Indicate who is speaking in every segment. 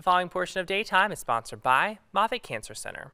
Speaker 1: The following portion of Daytime is sponsored by Moffitt Cancer Center.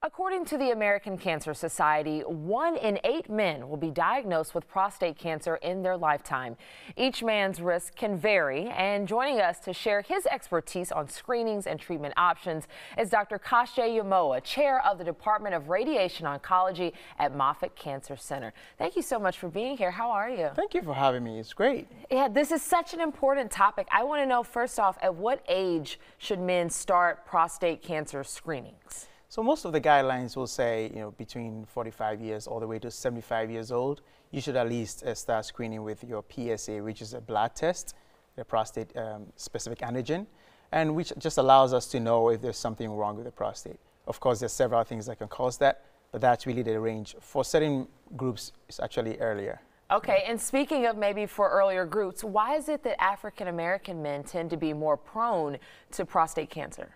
Speaker 2: According to the American Cancer Society, one in eight men will be diagnosed with prostate cancer in their lifetime. Each man's risk can vary, and joining us to share his expertise on screenings and treatment options is Dr. Kosj Yamoah, chair of the Department of Radiation Oncology at Moffitt Cancer Center. Thank you so much for being here. How are you?
Speaker 3: Thank you for having me. It's great.
Speaker 2: Yeah, this is such an important topic. I want to know first off, at what age should men start prostate cancer screenings?
Speaker 3: So most of the guidelines will say, you know, between 45 years all the way to 75 years old, you should at least uh, start screening with your PSA, which is a blood test, the prostate um, specific antigen, and which just allows us to know if there's something wrong with the prostate. Of course, there's several things that can cause that, but that's really the range. For certain groups, it's actually earlier.
Speaker 2: Okay, and speaking of maybe for earlier groups, why is it that African American men tend to be more prone to prostate cancer?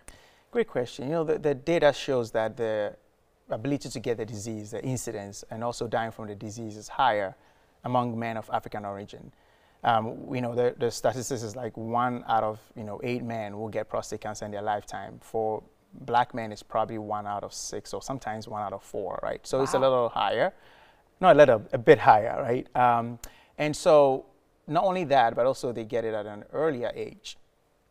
Speaker 3: Great question. You know, the, the data shows that the ability to get the disease, the incidence, and also dying from the disease is higher among men of African origin. Um, you know, the, the statistics is like one out of, you know, eight men will get prostate cancer in their lifetime. For black men, it's probably one out of six or sometimes one out of four, right? So wow. it's a little higher. Not a little, a bit higher, right? Um, and so not only that, but also they get it at an earlier age.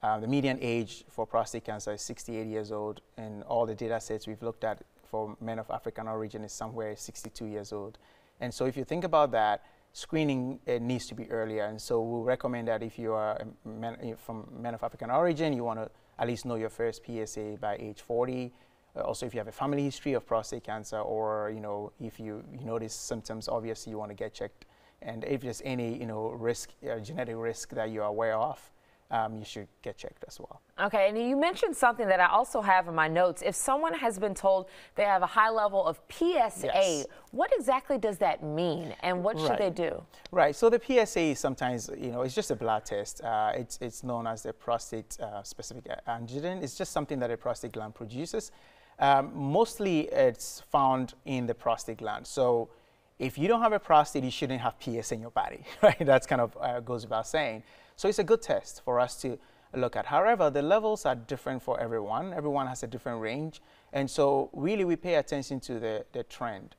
Speaker 3: Uh, the median age for prostate cancer is 68 years old, and all the data sets we've looked at for men of African origin is somewhere 62 years old. And so if you think about that, screening needs to be earlier. And so we recommend that if you are men, from men of African origin, you want to at least know your first PSA by age 40. Uh, also, if you have a family history of prostate cancer, or you know, if you, you notice symptoms, obviously you want to get checked. And if there's any you know risk, uh, genetic risk that you're aware of, um, you should get checked as well.
Speaker 2: Okay, and you mentioned something that I also have in my notes. If someone has been told they have a high level of PSA, yes. what exactly does that mean, and what should right. they do?
Speaker 3: Right. So the PSA is sometimes, you know, it's just a blood test. Uh, it's it's known as the prostate uh, specific antigen. It's just something that a prostate gland produces. Um, mostly, it's found in the prostate gland. So if you don't have a prostate, you shouldn't have PSA in your body, right? That's kind of uh, goes without saying. So it's a good test for us to look at. However, the levels are different for everyone. Everyone has a different range. And so really we pay attention to the, the trend,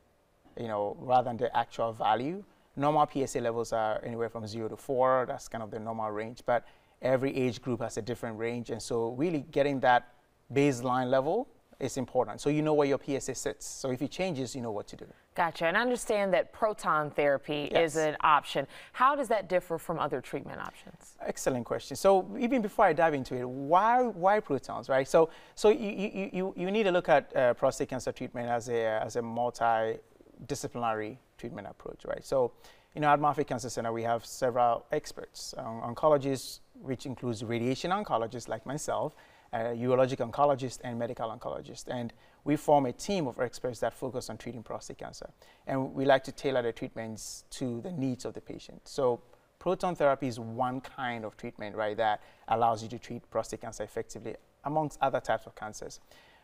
Speaker 3: you know, rather than the actual value. Normal PSA levels are anywhere from zero to four. That's kind of the normal range. But every age group has a different range. And so really getting that baseline level is important. So you know where your PSA sits. So if it changes, you know what to do.
Speaker 2: Gotcha. And I understand that proton therapy yes. is an option. How does that differ from other treatment options?
Speaker 3: Excellent question. So even before I dive into it, why why protons, right? So so you you, you, you need to look at uh, prostate cancer treatment as a as a multidisciplinary treatment approach, right? So you know, at Moffitt Cancer Center, we have several experts, um, oncologists, which includes radiation oncologists like myself, urologic oncologist and medical oncologist. And we form a team of experts that focus on treating prostate cancer. And we like to tailor the treatments to the needs of the patient. So proton therapy is one kind of treatment, right, that allows you to treat prostate cancer effectively amongst other types of cancers.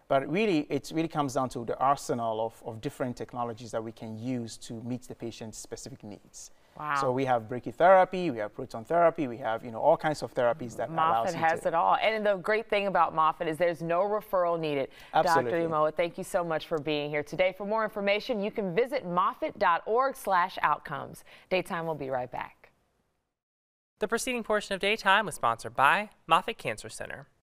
Speaker 3: But really, it really comes down to the arsenal of, of different technologies that we can use to meet the patient's specific needs. Wow. So we have brachytherapy, we have proton therapy, we have you know all kinds of therapies that
Speaker 2: Moffitt has it all. And the great thing about Moffitt is there's no referral needed.
Speaker 3: Absolutely.
Speaker 2: Dr. Yamoah, thank you so much for being here today. For more information, you can visit moffitt.org/outcomes. Daytime will be right back.
Speaker 1: The preceding portion of Daytime was sponsored by Moffitt Cancer Center.